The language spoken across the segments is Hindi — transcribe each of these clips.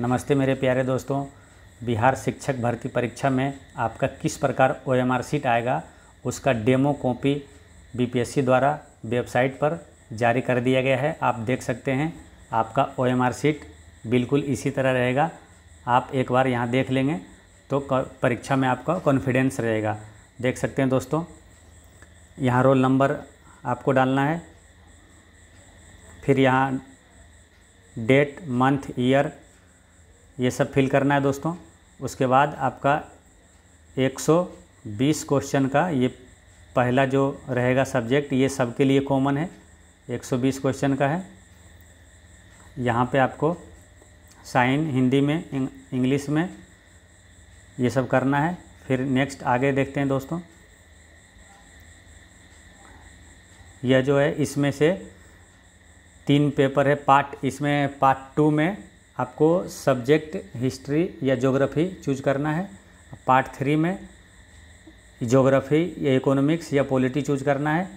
नमस्ते मेरे प्यारे दोस्तों। बिहार शिक्षक भर्ती परीक्षा में आपका किस प्रकार आर सीट आएगा, उसका डेमो कॉपी बीपीएससी द्वारा वेबसाइट पर जारी कर दिया गया है। आप देख सकते हैं, आपका आर सीट बिल्कुल इसी तरह रहेगा। आप एक बार यहाँ देख लेंगे तो परीक्षा में आपका कॉन्फिडेंस रहेगा। देख सकते हैं दोस्तों, यहाँ रोल नंबर आपको डालना है। फिर यहाँ डेट मंथ ईयर ये सब फिल करना है दोस्तों। उसके बाद आपका 120 क्वेश्चन का ये पहला जो रहेगा सब्जेक्ट ये सबके लिए कॉमन है। 120 क्वेश्चन का है। यहाँ पे आपको साइन हिंदी में इंग्लिश में ये सब करना है। फिर नेक्स्ट आगे देखते हैं दोस्तों। यह जो है, इसमें से तीन पेपर है। पार्ट इसमें पार्ट टू में आपको सब्जेक्ट, हिस्ट्री या जोग्राफ़ी चूज़ करना है। पार्ट थ्री में जोग्राफ़ी या इकोनॉमिक्स या पॉलिटी चूज़ करना है।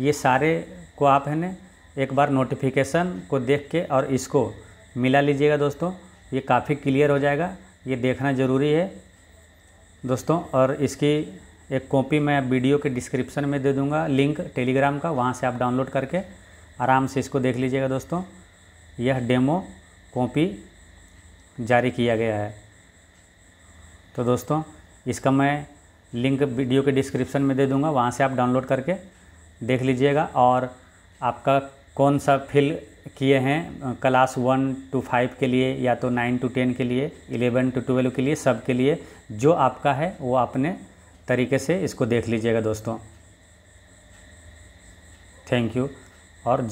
ये सारे को आप है ना, एक बार नोटिफिकेशन को देख के और इसको मिला लीजिएगा दोस्तों। ये काफ़ी क्लियर हो जाएगा। ये देखना ज़रूरी है दोस्तों। और इसकी एक कॉपी मैं वीडियो के डिस्क्रिप्शन में दे दूँगा। लिंक टेलीग्राम का, वहाँ से आप डाउनलोड करके आराम से इसको देख लीजिएगा दोस्तों। यह डेमो कॉपी जारी किया गया है। तो दोस्तों, इसका मैं लिंक वीडियो के डिस्क्रिप्शन में दे दूँगा, वहाँ से आप डाउनलोड करके देख लीजिएगा। और आपका कौन सा फिल किए हैं, क्लास वन टू फाइव के लिए या तो नाइन टू टेन के लिए, इलेवन टू ट्वेल्व के लिए, सब के लिए, जो आपका है, वो अपने तरीके से इसको देख लीजिएगा दोस्तों। Thank you. और